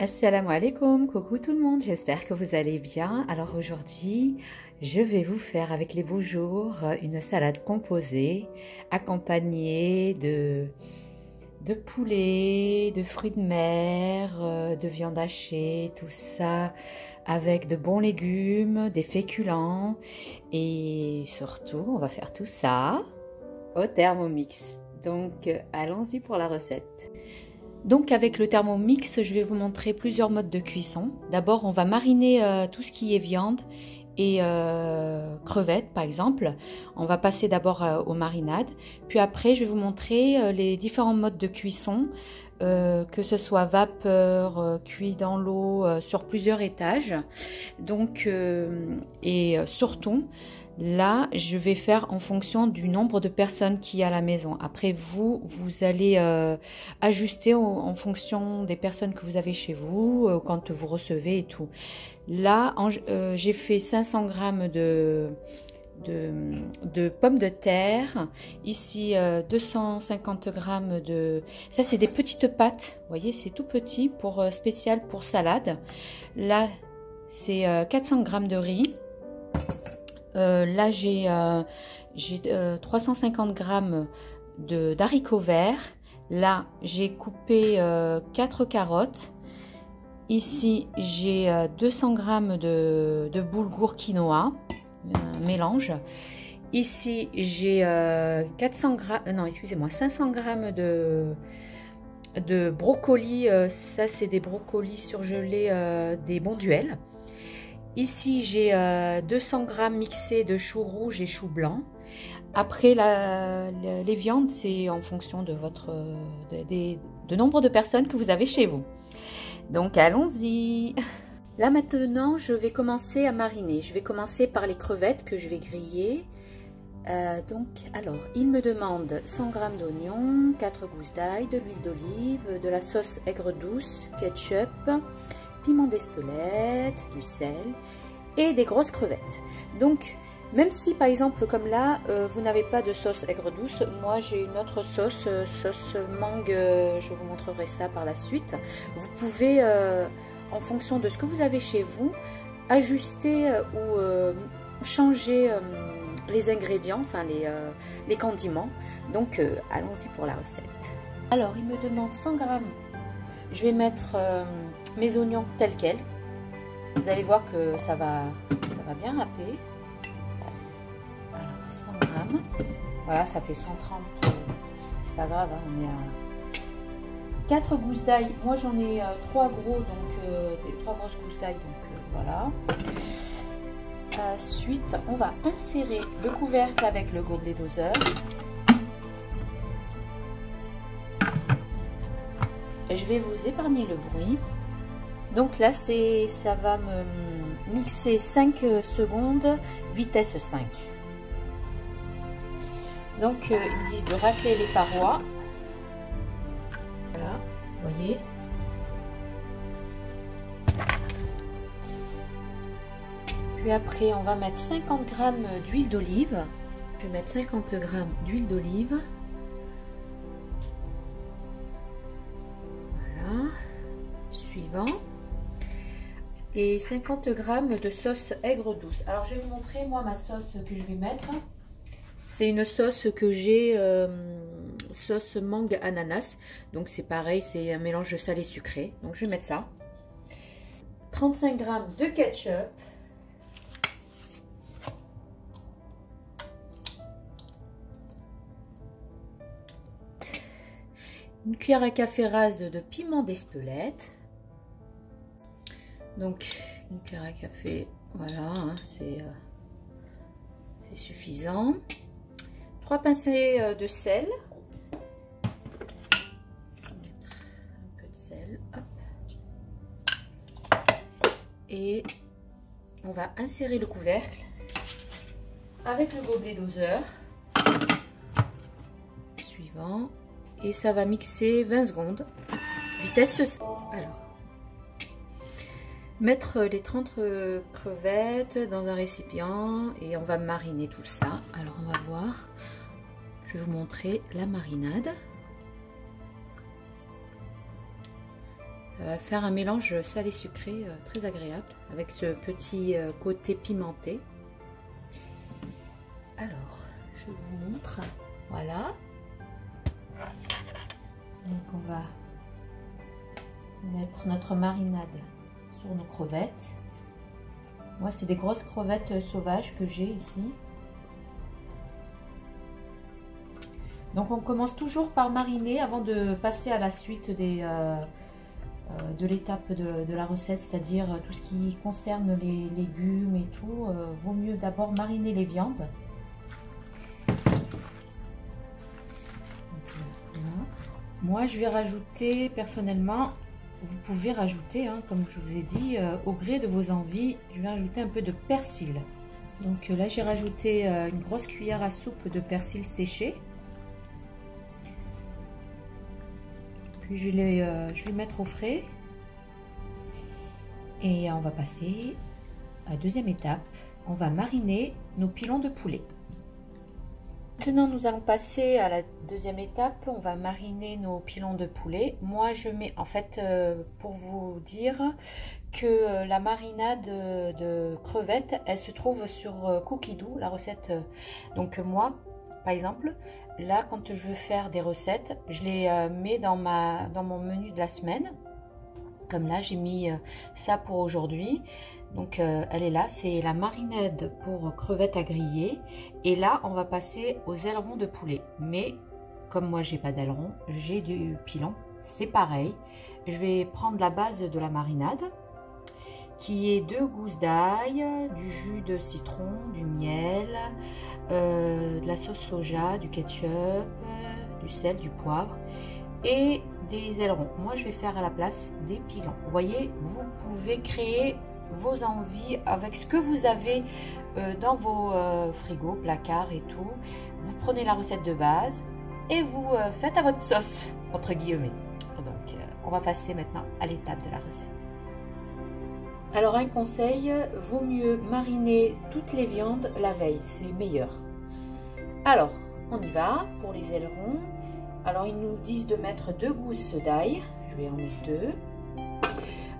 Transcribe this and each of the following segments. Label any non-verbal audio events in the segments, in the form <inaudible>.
Assalamu alaikum, coucou tout le monde, j'espère que vous allez bien. Alors aujourd'hui, je vais vous faire avec les beaux jours une salade composée accompagnée de, de poulet, de fruits de mer, euh, de viande hachée, tout ça avec de bons légumes, des féculents et surtout on va faire tout ça au Thermomix. Donc allons-y pour la recette. Donc avec le Thermomix, je vais vous montrer plusieurs modes de cuisson. D'abord, on va mariner euh, tout ce qui est viande et euh, crevettes par exemple. On va passer d'abord euh, aux marinades. Puis après, je vais vous montrer les différents modes de cuisson, que ce soit vapeur, cuit dans l'eau, sur plusieurs étages. Donc, et surtout, Là, je vais faire en fonction du nombre de personnes qui y a à la maison. Après, vous, vous allez euh, ajuster en, fonction des personnes que vous avez chez vous, euh, quand vous recevez et tout. Là, euh, j'ai fait 500 grammes de, pommes de terre. Ici, 250 grammes de... Ça, c'est des petites pâtes. Vous voyez, c'est tout petit, pour spécial pour salade. Là, c'est 400 grammes de riz. Euh, là, j'ai 350 euh, grammes d'haricots verts. Là, j'ai coupé 4 euh, carottes. Ici, j'ai 200 grammes de, de boulgour quinoa, un mélange. Ici, j'ai 400 grammes, non, excusez-moi, 500 grammes de, de brocolis. ça, c'est des brocolis surgelés des Bonduels. Ici, j'ai 200 euh, g mixés de choux rouges et choux blancs. Après, les viandes, c'est en fonction de votre de, nombre de personnes que vous avez chez vous. Donc, allons-y. <laughs> Là maintenant, je vais commencer à mariner. Je vais commencer par les crevettes que je vais griller. Euh, donc, alors, il me demande 100 g d'oignons, 4 gousses d'ail, de l'huile d'olive, de la sauce aigre douce, ketchup, piment d'Espelette, du sel et des grosses crevettes. Donc, même si par exemple comme là, euh, vous n'avez pas de sauce aigre douce, moi j'ai une autre sauce, euh, sauce mangue, euh, je vous montrerai ça par la suite. Vous pouvez, en fonction de ce que vous avez chez vous, ajuster ou changer les ingrédients, enfin les, les condiments. Donc allons-y pour la recette. Alors il me demande 100 grammes. Je vais mettre mes oignons tels quels. Vous allez voir que ça va, bien râper. Alors 100 grammes. Voilà, ça fait 130. C'est pas grave, hein, on est à 4 gousses d'ail. Moi j'en ai 3 euh, gros, donc euh, 3 grosses gousses d'ail, donc euh, voilà. Ensuite, on va insérer le couvercle avec le gobelet doseur. Je vais vous épargner le bruit. Donc là, ça va me mixer 5 secondes, vitesse 5. Donc, euh, ils me disent de racler les parois. Voilà, vous voyez. Puis après, on va mettre 50 g d'huile d'olive. Je vais mettre 50 g d'huile d'olive. Et 50 g de sauce aigre douce. Alors je vais vous montrer moi ma sauce que je vais mettre. C'est une sauce que j'ai, euh, sauce mangue ananas. Donc c'est pareil, c'est un mélange de salé sucré. Donc je vais mettre ça. 35 g de ketchup. Une cuillère à café rase de piment d'Espelette. Donc, une cuillère à café, voilà, hein, euh, c'est suffisant. Trois pincées euh, de sel. mettre un peu de sel, Et on va insérer le couvercle avec le gobelet doseur. Suivant. Et ça va mixer 20 secondes. Vitesse. Mettre les 30 crevettes dans un récipient et on va mariner tout ça. Alors on va voir, je vais vous montrer la marinade. Ça va faire un mélange salé-sucré très agréable avec ce petit côté pimenté. Alors, je vous montre. Voilà. Donc on va mettre notre marinade sur nos crevettes. Moi, c'est des grosses crevettes sauvages que j'ai ici. Donc, on commence toujours par mariner avant de passer à la suite des, euh, euh, de l'étape de, la recette, c'est-à-dire tout ce qui concerne les légumes et tout. Euh, vaut mieux d'abord mariner les viandes. Moi, je vais rajouter personnellement vous pouvez rajouter, hein, comme je vous ai dit, euh, au gré de vos envies, je vais rajouter un peu de persil. Donc euh, là, j'ai rajouté euh, une grosse cuillère à soupe de persil séché. Puis je vais, je vais mettre au frais. Et on va passer à la deuxième étape. On va mariner nos pilons de poulet. Maintenant, nous allons passer à la deuxième étape. On va mariner nos pilons de poulet. Moi, je mets, en fait, euh, pour vous dire que euh, la marinade de crevettes, elle se trouve sur euh, Cookidoo, la recette. Donc moi, par exemple, là, quand je veux faire des recettes, je les mets dans, ma, dans mon menu de la semaine. Comme là, j'ai mis ça pour aujourd'hui. Donc euh, elle est là, c'est la marinade pour crevettes à griller. Et là, on va passer aux ailerons de poulet. Mais comme moi, j'ai pas d'aileron, j'ai du pilon. C'est pareil. Je vais prendre la base de la marinade qui est deux gousses d'ail, du jus de citron, du miel, euh, de la sauce soja, du ketchup, du sel, du poivre et des ailerons. Moi, je vais faire à la place des pilons. Vous voyez, vous pouvez créer vos envies, avec ce que vous avez euh, dans vos euh, frigos, placards et tout. Vous prenez la recette de base et vous euh, faites à votre sauce, entre guillemets. Donc, on va passer maintenant à l'étape de la recette. Alors, un conseil, vaut mieux mariner toutes les viandes la veille, c'est meilleur. Alors, on y va pour les ailerons. Alors, ils nous disent de mettre deux gousses d'ail. Je vais en mettre deux.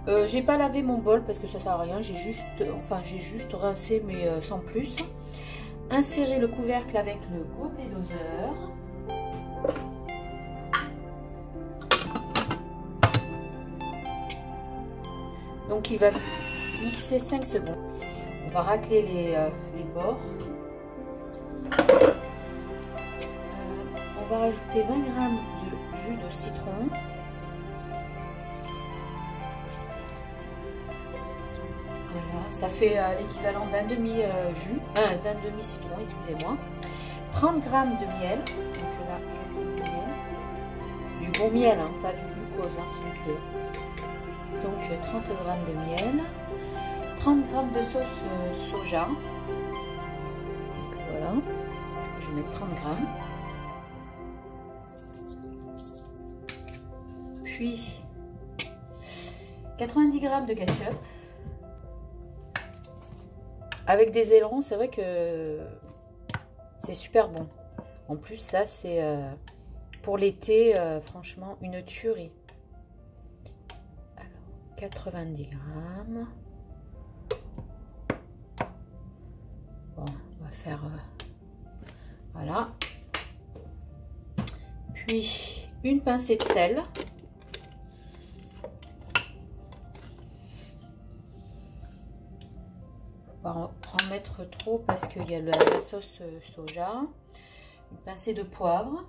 Euh, j'ai pas lavé mon bol parce que ça sert à rien. J'ai juste, enfin j'ai juste rincé mais euh, sans plus. Insérer le couvercle avec le gobelet doseur. Donc il va mixer 5 secondes. On va racler les, euh, bords. on va rajouter 20 g de jus de citron. Ça fait euh, l'équivalent d'un demi-jus, euh, d'un demi-citron, excusez-moi. 30 g de miel, donc là je du miel, du bon miel, hein, pas du glucose hein, s'il vous plaît. Donc 30 euh, g de miel, 30 g de sauce soja, voilà, je vais mettre 30 g. Puis 90 g de ketchup. Avec des ailerons, c'est vrai que c'est super bon. En plus, ça, c'est euh, pour l'été, euh, franchement, une tuerie. Alors, 90 grammes. Bon, on va faire... Euh, voilà. Puis, une pincée de sel. Mettre trop parce qu'il y a la, sauce soja. Une pincée de poivre.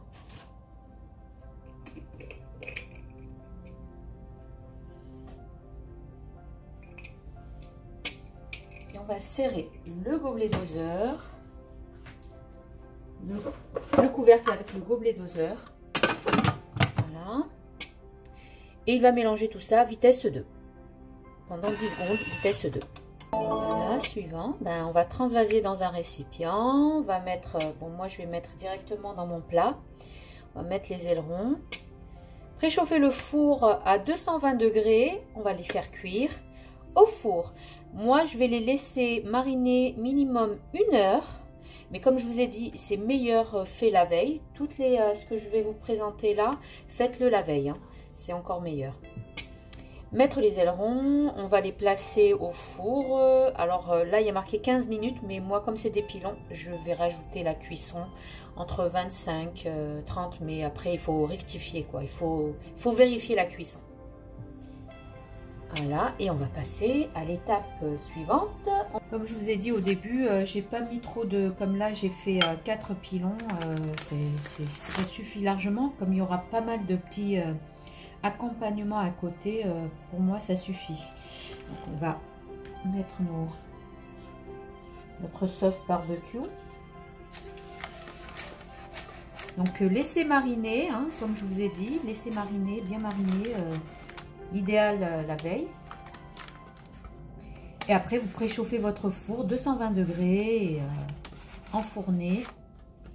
Et on va serrer le gobelet doseur. Le, le couvercle avec le gobelet doseur. Voilà. Et il va mélanger tout ça vitesse 2. Pendant 10 secondes, vitesse 2 suivant, ben, on va transvaser dans un récipient. On va mettre, euh, bon moi je vais mettre directement dans mon plat. On va mettre les ailerons. Préchauffer le four à 220 degrés. On va les faire cuire au four. Moi je vais les laisser mariner minimum une heure. Mais comme je vous ai dit, c'est meilleur euh, fait la veille. Toutes les, euh, ce que je vais vous présenter là, faites-le la veille. Hein. C'est encore meilleur. Mettre les ailerons. On va les placer au four. Alors là, il y a marqué 15 minutes, mais moi, comme c'est des pilons, je vais rajouter la cuisson entre 25 30, mais après, il faut rectifier, quoi. Il faut, vérifier la cuisson. Voilà, et on va passer à l'étape suivante. Comme je vous ai dit au début, euh, j'ai pas mis trop de... Comme là, j'ai fait 4 euh, pilons, euh, ça suffit largement. Comme il y aura pas mal de petits accompagnements à côté, pour moi, ça suffit. On va mettre notre sauce barbecue. Donc, laissez mariner, hein, comme je vous ai dit, laissez mariner, bien mariner l'idéal euh, la veille. Et après, vous préchauffez votre four 220 degrés, et, euh, enfourné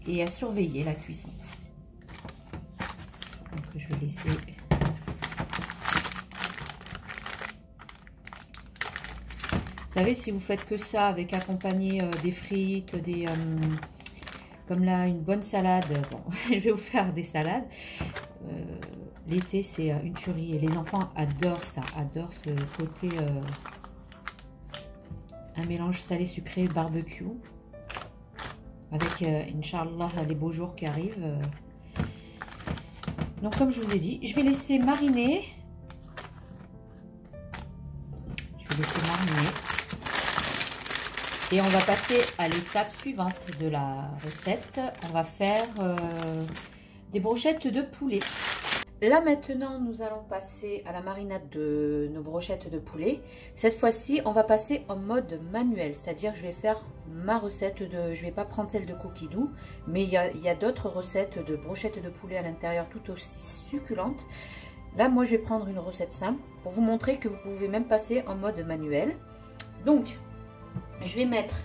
et à surveiller la cuisson. Je vais laisser Vous savez, si vous faites que ça avec accompagné euh, des frites, des comme là une bonne salade, bon, <laughs> je vais vous faire des salades. L'été, c'est euh, une tuerie. Et les enfants adorent ça, adorent ce côté... Euh, un mélange salé-sucré barbecue. Avec, euh, Inch'Allah, les beaux jours qui arrivent. Donc, comme je vous ai dit, je vais laisser mariner. Je vais laisser mariner. Et on va passer à l'étape suivante de la recette. On va faire des brochettes de poulet. Là maintenant, nous allons passer à la marinade de nos brochettes de poulet. Cette fois-ci, on va passer en mode manuel, c'est-à-dire je vais faire ma recette de... Je vais pas prendre celle de cookie doux, mais il y a, d'autres recettes de brochettes de poulet à l'intérieur tout aussi succulentes. Là, moi, je vais prendre une recette simple pour vous montrer que vous pouvez même passer en mode manuel. Donc, je vais mettre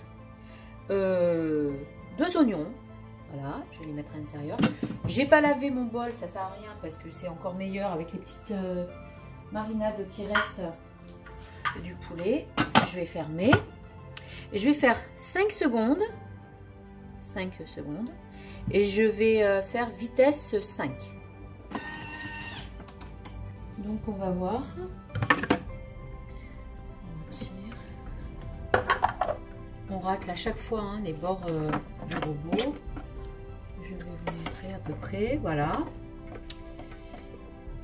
euh, deux oignons, voilà, je vais les mettre à l'intérieur. J'ai pas lavé mon bol, ça sert à rien parce que c'est encore meilleur avec les petites euh, marinades qui restent du poulet. Je vais fermer. Et je vais faire 5 secondes. 5 secondes. Et je vais euh, faire vitesse 5. Donc on va voir. On racle à chaque fois hein, les bords euh, du robot à peu près, voilà.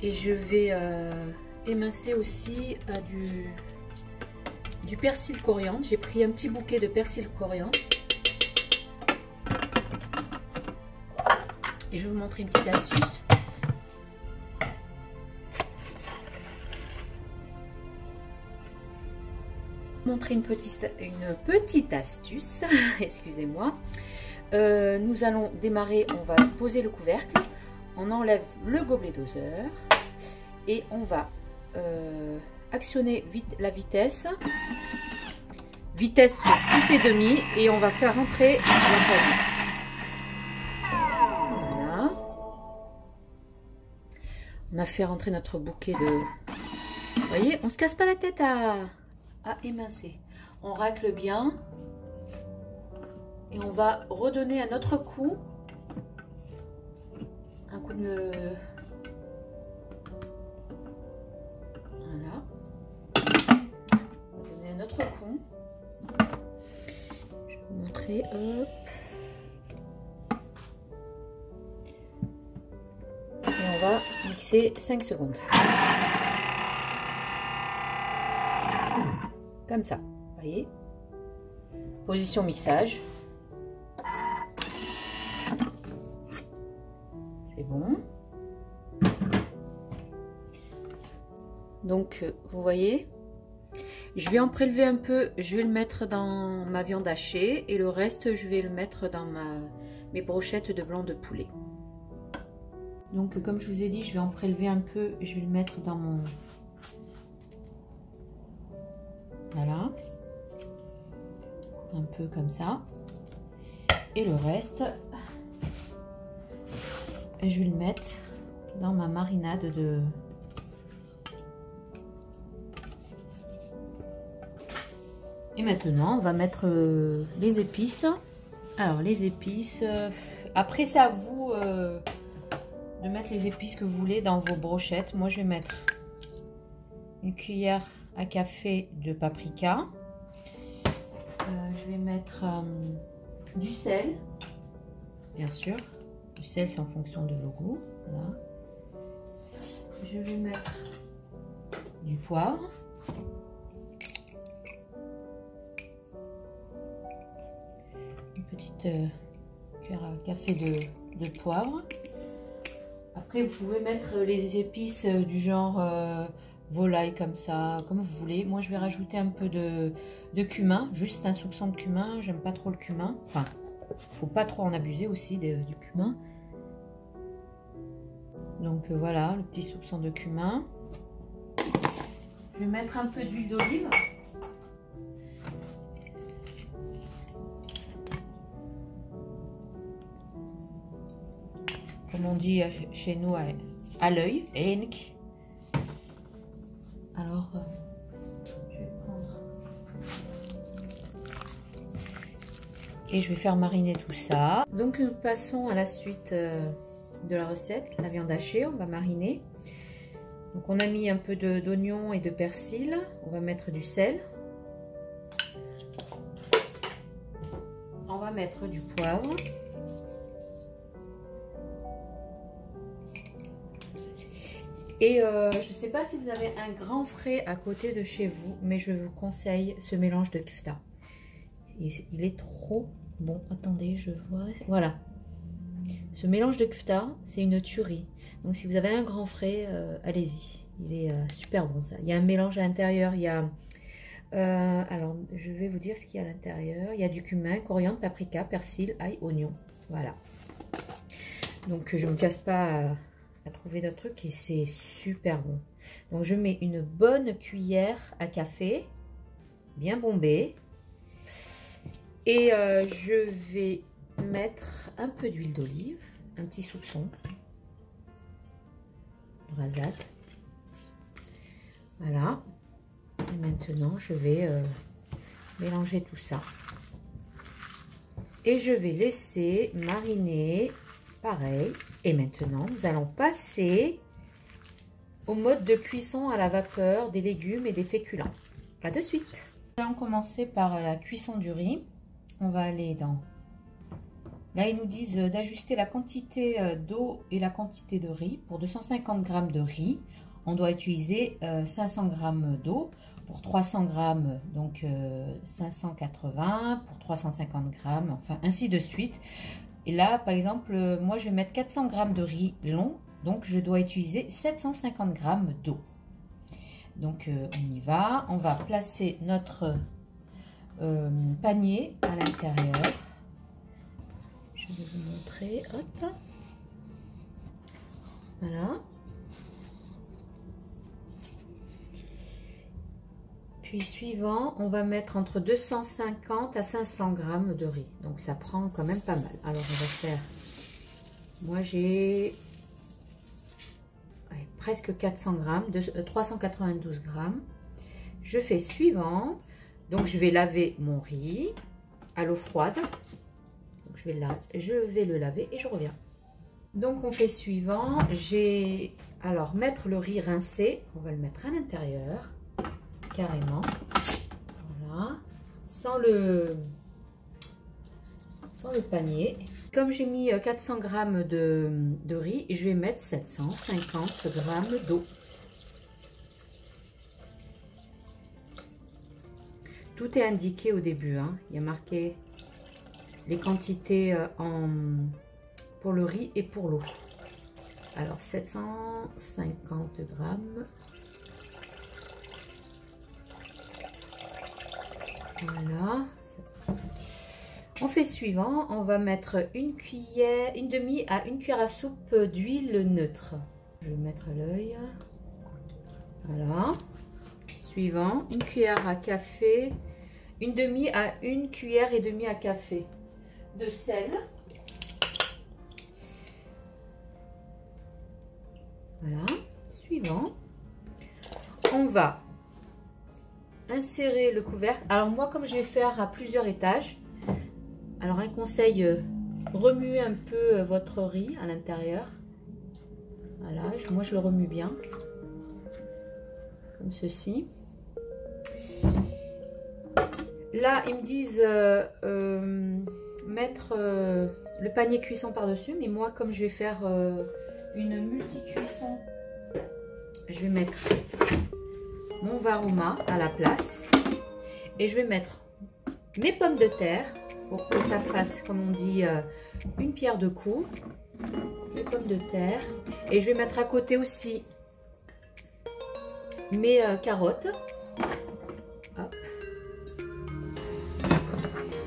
Et je vais euh, émincer aussi euh, du, du persil coriandre. J'ai pris un petit bouquet de persil coriandre. Et je vais vous montrer une petite astuce. Une petite, astuce, <laughs> excusez-moi. Euh, nous allons démarrer, on va poser le couvercle, on enlève le gobelet doseur. Et on va euh, actionner vite la vitesse, vitesse sur 6,5 et on va faire rentrer. On a fait rentrer notre bouquet de... Vous voyez, on se casse pas la tête à, à émincer. On racle bien. Et on va redonner à notre cou un coup de... Voilà. On va donner un autre coup. Je vais vous montrer. Et on va mixer 5 secondes. Comme ça, voyez Position mixage. bon. Donc, euh, vous voyez, je vais en prélever un peu, je vais le mettre dans ma viande hachée et le reste, je vais le mettre dans mes brochettes de blanc de poulet. Donc, comme je vous ai dit, je vais en prélever un peu, je vais le mettre dans mon... Voilà. Un peu comme ça. Et le reste, je vais le mettre dans ma marinade de... Et maintenant, on va mettre euh, les épices. Alors, les épices, euh, après c'est à vous euh, de mettre les épices que vous voulez dans vos brochettes. Moi, je vais mettre une cuillère à café de paprika. Euh, je vais mettre euh, du sel, bien sûr. Du sel, c'est en fonction de vos goûts. Je vais mettre du poivre. Une petite euh, cuillère à café de, de, poivre. Après, vous pouvez mettre les épices du genre volaille comme ça, comme vous voulez. Moi, je vais rajouter un peu de, cumin, juste un soupçon de cumin. J'aime pas trop le cumin. Enfin, faut pas trop en abuser aussi du cumin. Donc euh, voilà, le petit soupçon de cumin. Je vais mettre un peu d'huile d'olive. Comme on dit chez nous à, l'œil, euh, et je vais faire mariner tout ça. Donc, nous passons à la suite euh, de la recette. La viande hachée, on va mariner. Donc, on a mis un peu d'oignon et de persil. On va mettre du sel. On va mettre du poivre. Et euh, je ne sais pas si vous avez un grand frais à côté de chez vous, mais je vous conseille ce mélange de kfta. Il est trop bon. Attendez, je vois. Voilà. Ce mélange de kfta, c'est une tuerie. Donc si vous avez un grand frais, euh, allez-y. Il est euh, super bon ça. Il y a un mélange à l'intérieur. Il y a... alors, je vais vous dire ce qu'il y a à l'intérieur. Il y a du cumin, coriandre, paprika, persil, ail, oignon. Voilà. Donc je ne me casse pas trouver d'autres trucs et c'est super bon. Donc je mets une bonne cuillère à café, bien bombée. Et euh, je vais mettre un peu d'huile d'olive, un petit soupçon. Rasade. Voilà. Et maintenant, je vais euh, mélanger tout ça. Et je vais laisser mariner pareil. Et maintenant, nous allons passer au mode de cuisson à la vapeur des légumes et des féculents. A de suite. Nous allons commencer par la cuisson du riz. On va aller dans... Là, ils nous disent d'ajuster la quantité euh, d'eau et la quantité de riz. Pour 250 g de riz, on doit utiliser 500 euh, g d'eau. Pour 300 g, donc 580. Euh, pour 350 g, enfin ainsi de suite. Et là, par exemple, euh, moi, je vais mettre 400 g de riz long. Donc, je dois utiliser 750 g d'eau. Donc, euh, on y va. On va placer notre euh, panier à l'intérieur. Je vais vous montrer. Hop. Voilà. Puis suivant, on va mettre entre 250 à 500 grammes de riz. Donc ça prend quand même pas mal. Alors on va faire, moi j'ai presque 400 grammes, de, 392 euh, grammes. Je fais suivant. Donc je vais laver mon riz à l'eau froide. Je, vais la, je vais le laver et je reviens. Donc on fait suivant. J'ai alors mettre le riz rincé. On va le mettre à l'intérieur carrément. Voilà. Sans le, sans le panier. Comme j'ai mis 400 euh, grammes de, riz, je vais mettre 750 grammes d'eau. Tout est indiqué au début. Hein. Il y a marqué les quantités euh, en, pour le riz et pour l'eau. Alors 750 grammes On fait suivant, on va mettre une cuillère, une demi à une cuillère à soupe d'huile neutre. Je vais mettre à l'œil. Voilà. Suivant, une cuillère à café, une demi à une cuillère et demi à café de sel. Voilà. Suivant, on va insérer le couvercle. Alors moi, comme je vais faire à plusieurs étages, alors un conseil, euh, remuez un peu euh, votre riz à l'intérieur. Voilà, moi je le remue bien. comme ceci. Là, ils me disent euh, mettre le panier cuisson par-dessus. Mais moi, comme je vais faire une multi-cuisson, je vais mettre mon varoma à la place. Et je vais mettre mes pommes de terre pour que ça fasse, comme on dit, une pierre de coups. Mes pommes de terre. Et je vais mettre à côté aussi mes carottes.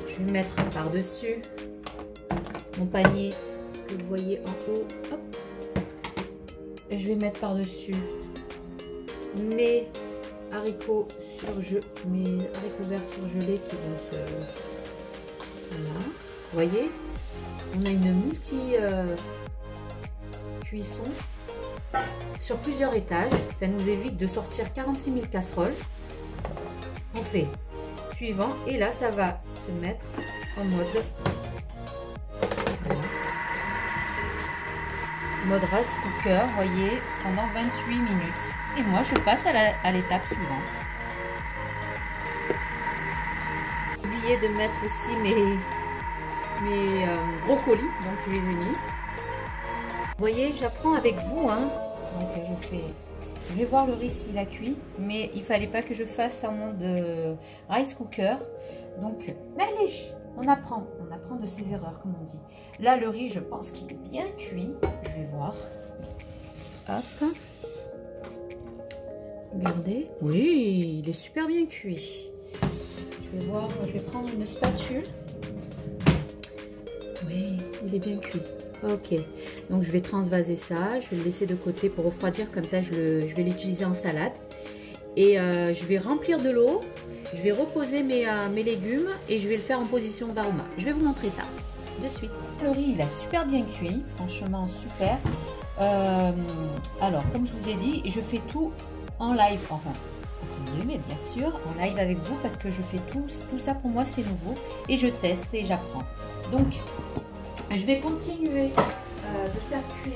Je vais mettre par-dessus mon panier que vous voyez en haut. Et je vais mettre par-dessus mes haricots surgelés, verts surgelés qui vont se... Voilà. Vous voyez On a une multi euh, sur plusieurs étages. Ça nous évite de sortir 46 000 casseroles. On fait suivant et là ça va se mettre en mode mode rice cooker, voyez, pendant 28 minutes. Moi, je passe à l'étape suivante. Oublié de mettre aussi mes, mes euh, brocolis, donc je les ai mis. Vous voyez, j'apprends avec vous, hein. Donc je fais je vais voir le riz s'il a cuit, mais il fallait pas que je fasse un mode de rice cooker. Donc, allez, on apprend. On apprend de ses erreurs, comme on dit. Là, le riz, je pense qu'il est bien cuit. Je vais voir. Hop. Regardez. Oui, il est super bien cuit. Je vais voir, je vais prendre une spatule. Oui, il est bien cuit. Ok, donc je vais transvaser ça, je vais le laisser de côté pour refroidir, comme ça je, vais l'utiliser en salade. Et euh, je vais remplir de l'eau, je vais reposer mes, euh, mes, légumes et je vais le faire en position varoma. Je vais vous montrer ça de suite. Le riz, il a super bien cuit, franchement super. Euh, alors, comme je vous ai dit, je fais tout en live, enfin, mais bien sûr, en live avec vous parce que je fais tout, tout ça pour moi, c'est nouveau et je teste et j'apprends. Donc, je vais continuer euh, de faire cuire.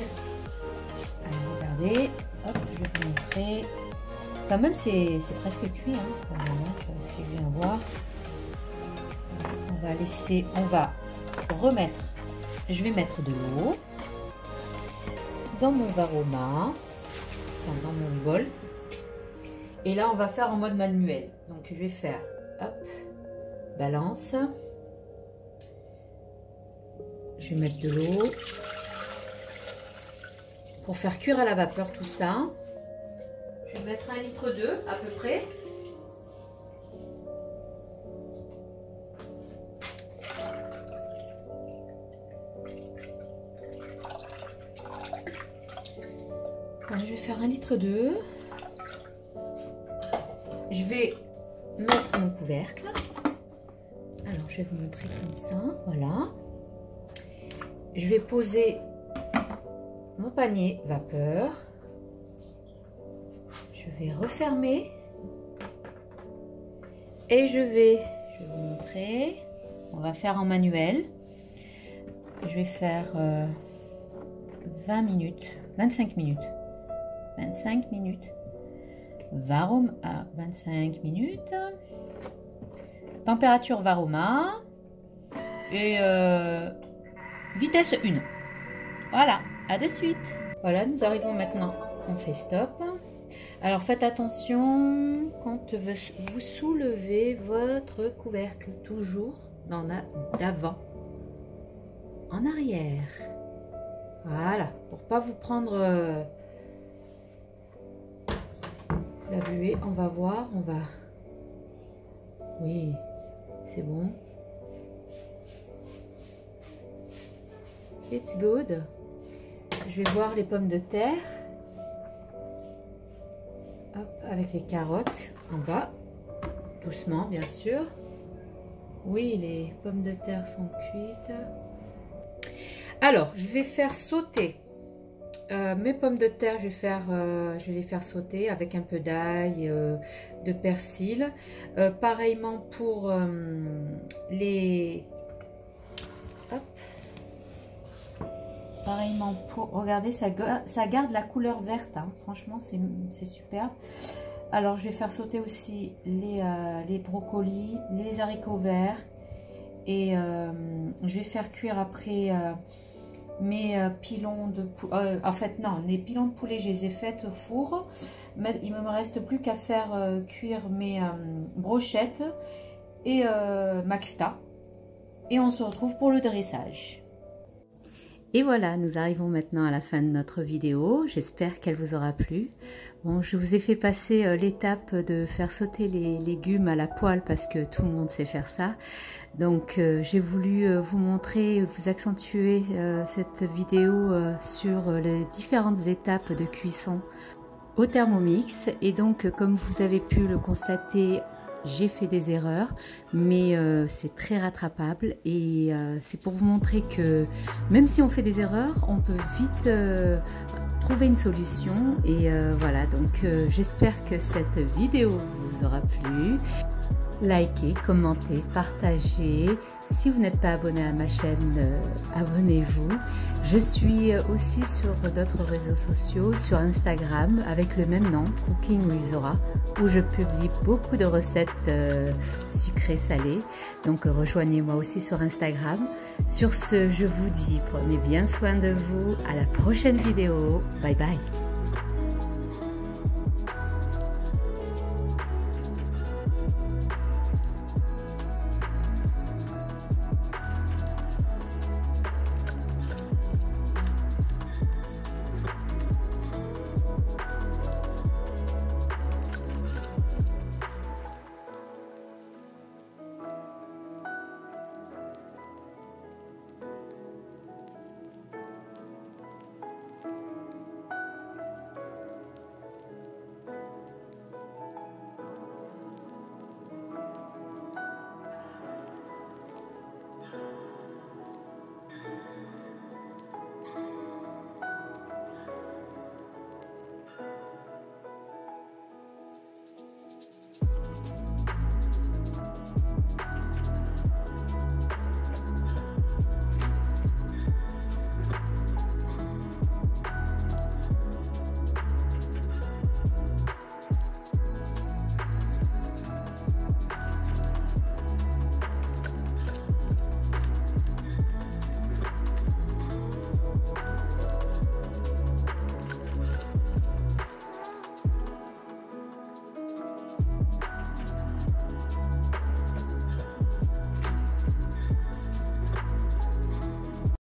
regardez, hop, je vais vous montrer. Quand même, c'est presque cuit. Hein, si je viens voir. On va laisser, on va remettre. Je vais mettre de l'eau dans mon varoma, dans mon bol. Et là, on va faire en mode manuel. Donc, je vais faire, hop, balance. Je vais mettre de l'eau pour faire cuire à la vapeur tout ça. Je vais mettre un litre d'eau à peu près. je vais faire un litre d'eau. Je vais mettre mon couvercle. Alors, je vais vous montrer comme ça. Voilà je vais poser mon panier vapeur. Je vais refermer. Et je vais, je vous montrer, on va faire en manuel. Je vais faire 20 euh, minutes, 25 minutes. 25 minutes. Varoma à 25 minutes. Température Varoma. Et euh, vitesse 1. Voilà, à de suite. Voilà, nous arrivons maintenant, on fait stop. Alors faites attention quand vous soulevez votre couvercle, toujours d'avant, en arrière. Voilà, pour pas vous prendre on va voir, on va... Oui, c'est bon. It's good. Je vais voir les pommes de terre. Avec les carottes en bas. Doucement, bien sûr. Oui, les pommes de terre sont cuites. Alors, je vais faire sauter euh, mes pommes de terre. Je vais, faire, euh, je vais les faire sauter avec un peu d'ail, euh, de persil. pareillement pour les Pareillement pour... Regardez, ça, ça garde la couleur verte. Hein. Franchement, c'est superbe. Alors, je vais faire sauter aussi les, les brocolis, les haricots verts. Et je vais faire cuire après mes euh, pilons de poulet, en fait non, les pilons de poulet je les ai faites au four, mais il ne me reste plus qu'à faire euh, cuire mes euh, brochettes et ma et on se retrouve pour le dressage. Et voilà, nous arrivons maintenant à la fin de notre vidéo. J'espère qu'elle vous aura plu. Bon, je vous ai fait passer euh, l'étape de faire sauter les légumes à la poêle parce que tout le monde sait faire ça. Donc, euh, j'ai voulu euh, vous montrer, vous accentuer cette vidéo sur les différentes étapes de cuisson au Thermomix. Et donc, comme vous avez pu le constater j'ai fait des erreurs, mais euh, c'est très rattrapable et euh, c'est pour vous montrer que même si on fait des erreurs, on peut vite euh, trouver une solution. Et voilà, donc j'espère que cette vidéo vous aura plu. Likez, commentez, partagez. Si vous n'êtes pas abonné à ma chaîne, euh, abonnez-vous. Je suis aussi sur d'autres réseaux sociaux, sur Instagram avec le même nom, Cooking with où je publie beaucoup de recettes euh, sucrées salées. Donc rejoignez-moi aussi sur Instagram. Sur ce, je vous dis, prenez bien soin de vous. À la prochaine vidéo. Bye bye.